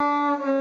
Música